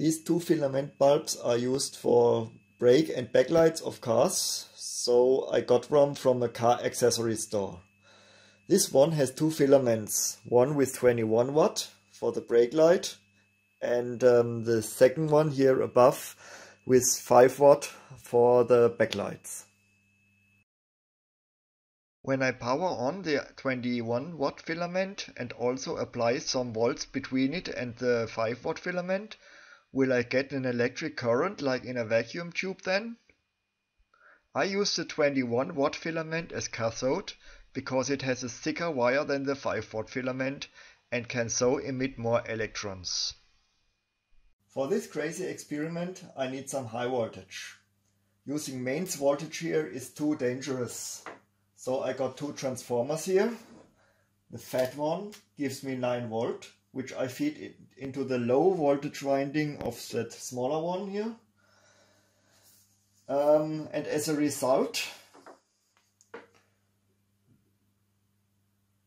These two filament bulbs are used for brake and backlights of cars, so I got them from a car accessory store. This one has two filaments, one with 21 watt for the brake light and um, the second one here above with 5 watt for the backlights. When I power on the 21 watt filament and also apply some volts between it and the 5 watt filament, will I get an electric current like in a vacuum tube then? I use the 21 watt filament as cathode because it has a thicker wire than the 5 watt filament and can so emit more electrons. For this crazy experiment I need some high voltage. Using mains voltage here is too dangerous. So I got two transformers here. The fat one gives me 9 volt, which I feed into the low voltage winding of that smaller one here. Um, and as a result,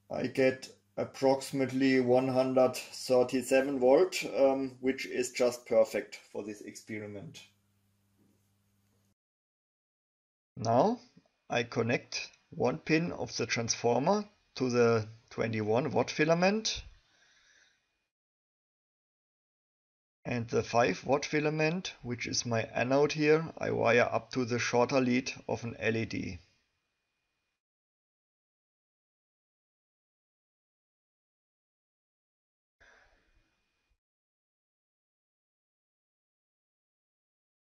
I get approximately 137 volt, um, which is just perfect for this experiment. Now I connect one pin of the transformer to the 21 watt filament and the 5 watt filament, which is my anode here, I wire up to the shorter lead of an LED.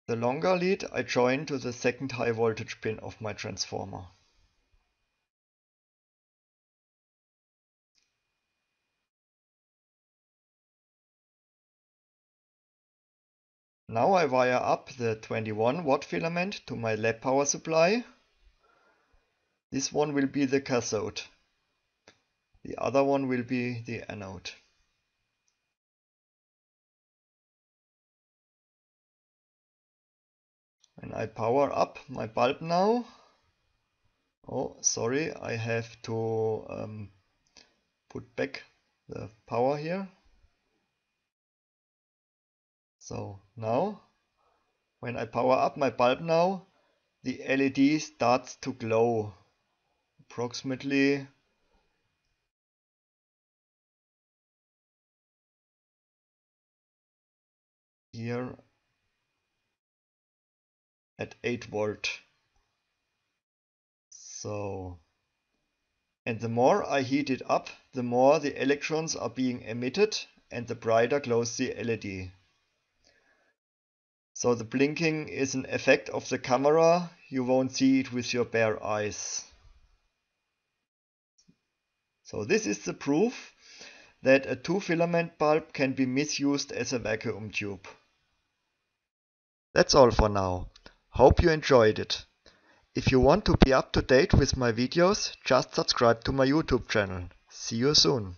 The longer lead I join to the second high voltage pin of my transformer. Now I wire up the 21 watt filament to my lab power supply. This one will be the cathode. The other one will be the anode. When I power up my bulb now, oh sorry, I have to um, put back the power here. So now, when I power up my bulb now, the LED starts to glow approximately here at 8 volt. So, and the more I heat it up, the more the electrons are being emitted and the brighter glows the LED. So the blinking is an effect of the camera, you won't see it with your bare eyes. So this is the proof that a two filament bulb can be misused as a vacuum tube. That's all for now. Hope you enjoyed it. If you want to be up to date with my videos, just subscribe to my YouTube channel. See you soon.